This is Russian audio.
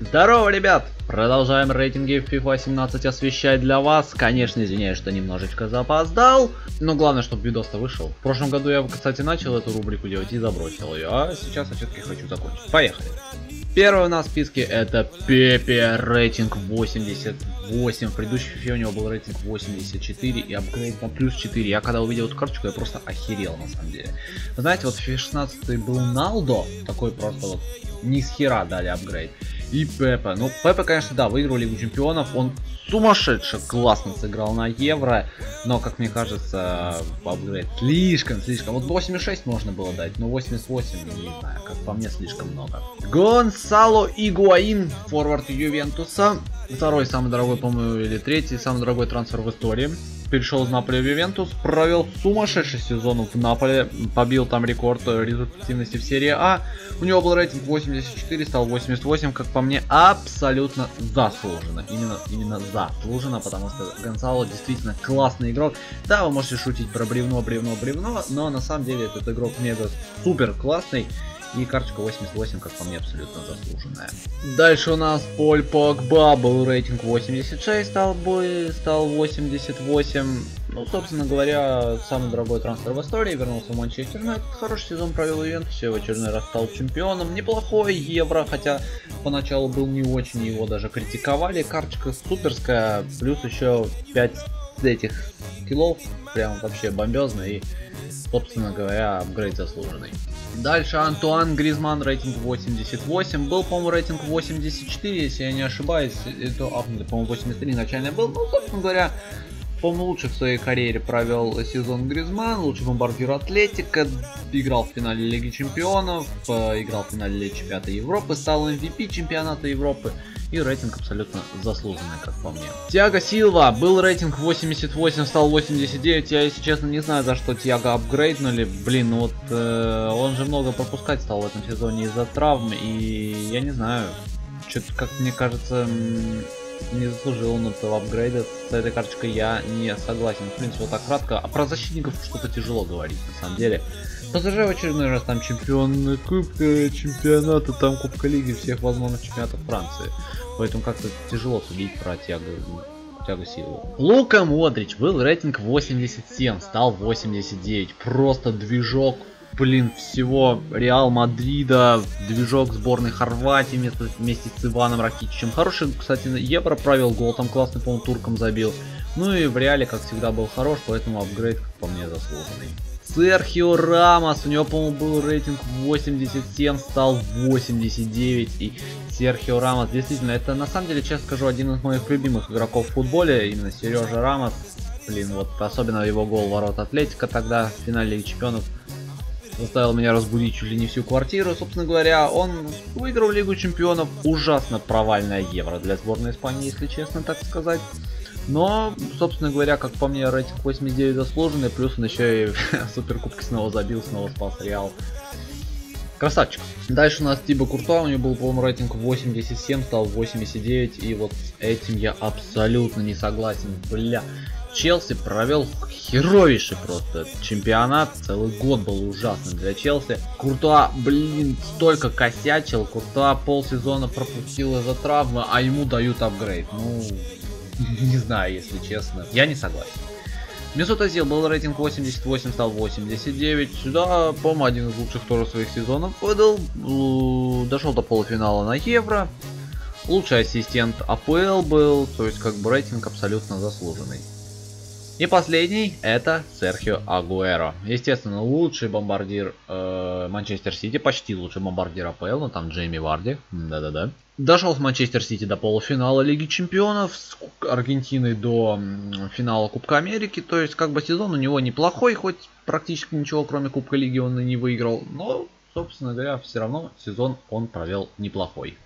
Здорово, ребят! Продолжаем рейтинги FIFA 17 освещать для вас. Конечно, извиняюсь, что немножечко запоздал. Но главное, чтобы видос-то вышел. В прошлом году я, кстати, начал эту рубрику делать и забросил ее. А сейчас я все-таки хочу закончить. Поехали! Первый у нас в списке это Пепе, рейтинг 88. В предыдущей фифе у него был рейтинг 84 и апгрейд на плюс 4. Я когда увидел эту карточку, я просто охерел на самом деле. Знаете, вот в фифе 16 был Налдо, такой просто вот ни с хера дали апгрейд и Пепе. Ну, Пепе, конечно, да, выиграл Лигу Чемпионов. Он сумасшедше классно сыграл на Евро. Но, как мне кажется, апгрейд слишком, слишком. Вот 86 можно было дать, но 88, не знаю, как по мне, слишком много. Гонсало Игуаин, форвард Ювентуса. Второй самый дорогой, по-моему, или третий самый дорогой трансфер в истории перешел из Наполи в Ювентус, провел сумасшедший сезон в Наполе, побил там рекорд результативности в серии А. У него был рейтинг 84, стал 88, как по мне, абсолютно заслуженно. Именно, именно заслуженно, потому что Гонсало действительно классный игрок. Да, вы можете шутить про бревно, бревно, бревно, но на самом деле этот игрок мега супер классный. И карточка 88, как по мне, абсолютно заслуженная. Дальше у нас Поль Погба был рейтинг 86, стал, бой, стал 88. Ну, собственно говоря, самый дорогой трансфер в истории. Вернулся в Манчестер Юнайтед. Хороший сезон провел Ювентусе. В очередной раз стал чемпионом. Неплохой евро, хотя поначалу был не очень. Его даже критиковали. Карточка суперская. Плюс еще 5 этих килов. Прям вообще бомбезно. И, собственно говоря, апгрейд заслуженный. Дальше Антуан Гризман, рейтинг 88. Был, по-моему, рейтинг 84, если я не ошибаюсь. Это, а, по-моему, 83 начальный был. Ну, собственно говоря, по-моему, лучше в своей карьере провел сезон Гризман, лучший бомбардир Атлетика, играл в финале Лиги Чемпионов, э, играл в финале Лиги Чемпионата Европы, стал MVP чемпионата Европы. И рейтинг абсолютно заслуженный, как по мне. Тиаго Силва, был рейтинг 88, стал 89, я, если честно, не знаю, за что Тиаго апгрейднули, блин, ну вот э, он же много пропускать стал в этом сезоне из-за травм, и я не знаю, что-то, как мне кажется, не заслужил он этого апгрейда. С этой карточкой я не согласен. В принципе, вот так кратко. А про защитников что-то тяжело говорить, на самом деле. ПСЖ в очередной раз там чемпион Кубка, чемпионата, там Кубка Лиги, всех возможных чемпионатов Франции. Поэтому как-то тяжело судить про Тиаго, Тиаго Силу. Лука Модрич был рейтинг 87, стал 89. Просто движок блин, всего Реал Мадрида, движок сборной Хорватии вместе, вместе с Иваном Ракитичем. Хороший, кстати, Евро провел гол, там классный, по-моему, турком забил. Ну и в Реале, как всегда, был хорош, поэтому апгрейд, по мне, заслуженный. Серхио Рамос, у него, по-моему, был рейтинг 87, стал 89. И Серхио Рамос, действительно, это на самом деле, честно скажу, один из моих любимых игроков в футболе, именно Сережа Рамос. Блин, вот особенно его гол ворот Атлетика тогда в финале Лиги Чемпионов заставил меня разбудить чуть ли не всю квартиру. Собственно говоря, он выиграл Лигу Чемпионов. Ужасно провальное Евро для сборной Испании, если честно так сказать. Но, собственно говоря, как по мне, рейтинг 89 заслуженный, плюс он еще и в суперкубке снова забил, снова спас Реал. Красавчик. Дальше у нас Тиба Куртуа, у него был, по-моему, рейтинг 87, стал 89, и вот с этим я абсолютно не согласен. Бля, Челси провел херовейший просто чемпионат. Целый год был ужасным для Челси. Куртуа, блин, столько косячил. Куртуа полсезона пропустил из-за травмы, а ему дают апгрейд. Ну, Не знаю, если честно. Я не согласен. Месут Азил был рейтинг 88, стал 89. Сюда, по-моему, один из лучших тоже своих сезонов выдал. Дошел до полуфинала на Евро. Лучший ассистент АПЛ был, то есть как бы рейтинг абсолютно заслуженный. И последний это Серхио Агуэро. Естественно, лучший бомбардир э, Манчестер Сити, почти лучший бомбардир АПЛ, но там Джейми Варди. Да-да-да. Дошел с Манчестер Сити до полуфинала Лиги Чемпионов, с Аргентиной до финала Кубка Америки. То есть, как бы сезон у него неплохой, хоть практически ничего, кроме Кубка Лиги, он и не выиграл. Но, собственно говоря, все равно сезон он провел неплохой.